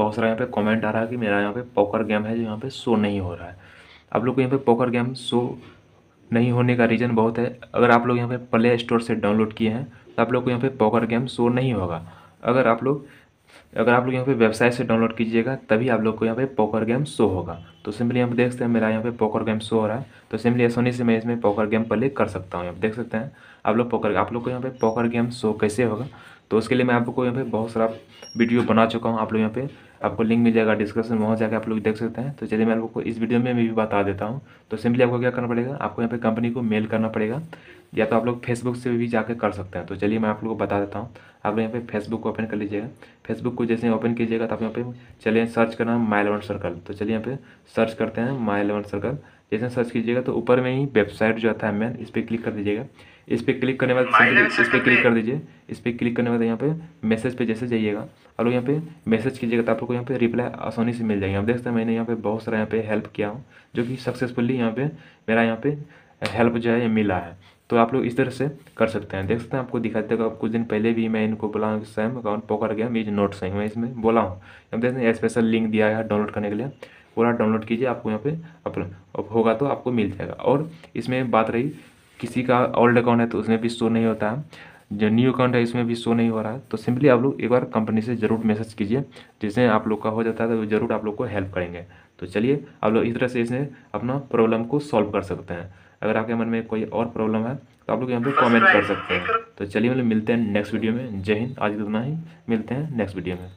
बहुत सारा यहाँ पे कमेंट आ रहा है कि मेरा यहाँ पे पोकर गेम है जो यहाँ पे शो नहीं हो रहा है आप लोग को यहाँ पे पोकर गेम शो नहीं होने का रीज़न बहुत है अगर आप लोग यहाँ पे प्ले स्टोर से डाउनलोड किए हैं तो आप लोग को यहाँ पे पोकर गेम शो नहीं होगा अगर आप लोग अगर आप लोग यहाँ पे वेबसाइट से डाउनलोड कीजिएगा तभी आप लोग को यहाँ पे पोकर गेम शो होगा तो सिंपली पे देख सकते हैं मेरा यहाँ पे पोकर गेम शो हो रहा है तो सिंपली आसानी से मैं इसमें पोकर गेम प्ले कर सकता हूँ यहाँ देख सकते हैं आप लोग पोकर आप लोग को यहाँ पे पोकर गेम शो कैसे होगा तो उसके लिए मैं आपको यहाँ पे बहुत सारा वीडियो बना चुका हूँ। आप लोग यहाँ पे आपको लिंक मिल जाएगा डिस्क्रिप्शन में, वहाँ जाकर आप लोग देख सकते हैं। तो चलिए मैं आपको इस वीडियो में भी बता देता हूँ। तो सिंपली आपको क्या करना पड़ेगा? आपको यहाँ पे कंपनी को मेल करना पड़ेगा। या तो आप लोग फेसबुक से भी जाकर कर सकते हैं। तो चलिए मैं आप लोग को बता देता हूँ। आप लोग यहाँ पे फेसबुक को ओपन कर लीजिएगा। फेसबुक को जैसे ओपन कीजिएगा तो आप यहाँ पे चलिए सर्च करना है माई सर्कल तो चलिए यहाँ पे सर्च करते हैं माई सर्कल जैसे सर्च कीजिएगा तो ऊपर में ही वेबसाइट जो आता है मैन इस पर क्लिक कर दीजिएगा। इस पर क्लिक करने के बाद इस पर क्लिक कर दीजिए। इस पर क्लिक करने के बाद यहाँ पे मैसेज पे जैसे जाइएगा। और लोग यहाँ पे मैसेज कीजिएगा तो आप लोग को यहाँ पे रिप्लाई आसानी से मिल जाएगा। आप देखते हैं मैंने यहाँ पे बहुत सारा यहाँ पे हेल्प किया हूँ जो कि सक्सेसफुली यहाँ पे मेरा यहाँ पे हेल्प जो है ये मिला है। तो आप लोग इस तरह से कर सकते हैं। देख सकते हैं आपको दिखाते हैं कुछ दिन पहले भी मैं इनको बोला हूँ सैम अकाउंट पोकर गया मेरी नोट सही मैं इसमें बोला हूँ। अब देखते हैं स्पेशल लिंक दिया है डाउनलोड करने के लिए। पूरा डाउनलोड कीजिए आपको यहाँ पे अपना होगा तो आपको मिल जाएगा। और इसमें बात रही, किसी का ओल्ड अकाउंट है तो उसमें भी शो नहीं होता। है जो न्यू अकाउंट है इसमें भी शो नहीं हो रहा। है तो सिंपली आप लोग एक बार कंपनी से ज़रूर मैसेज कीजिए, जिससे आप लोग का हो जाता है तो ज़रूर आप लोग को हेल्प करेंगे। तो चलिए, आप लोग इस तरह से इसमें अपना प्रॉब्लम को सॉल्व कर सकते हैं। अगर आपके मन में कोई और प्रॉब्लम है तो आप लोग यहाँ पे कमेंट कर सकते हैं। तो चलिए मतलब मिलते हैं नेक्स्ट वीडियो में। जय हिंद, आज इतना ही। मिलते हैं नेक्स्ट वीडियो में।